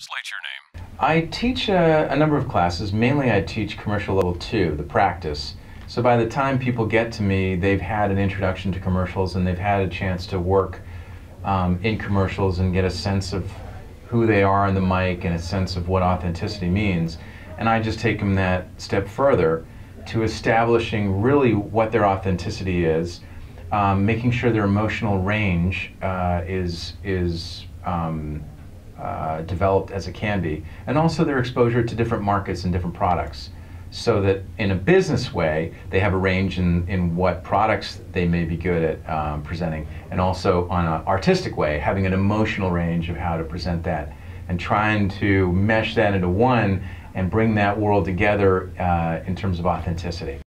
Slate your name. I teach a, a, number of classes. Mainly, I teach commercial level two, the practice. So by the time people get to me, they've had an introduction to commercials and they've had a chance to work um, in commercials and get a sense of who they are on the mic and a sense of what authenticity means. And I just take them that step further to establishing really what their authenticity is, um, making sure their emotional range uh, is is um, uh, developed as it can be, and also their exposure to different markets and different products so that in a business way, they have a range in, in what products they may be good at um, presenting, and also on an artistic way, having an emotional range of how to present that, and trying to mesh that into one and bring that world together uh, in terms of authenticity.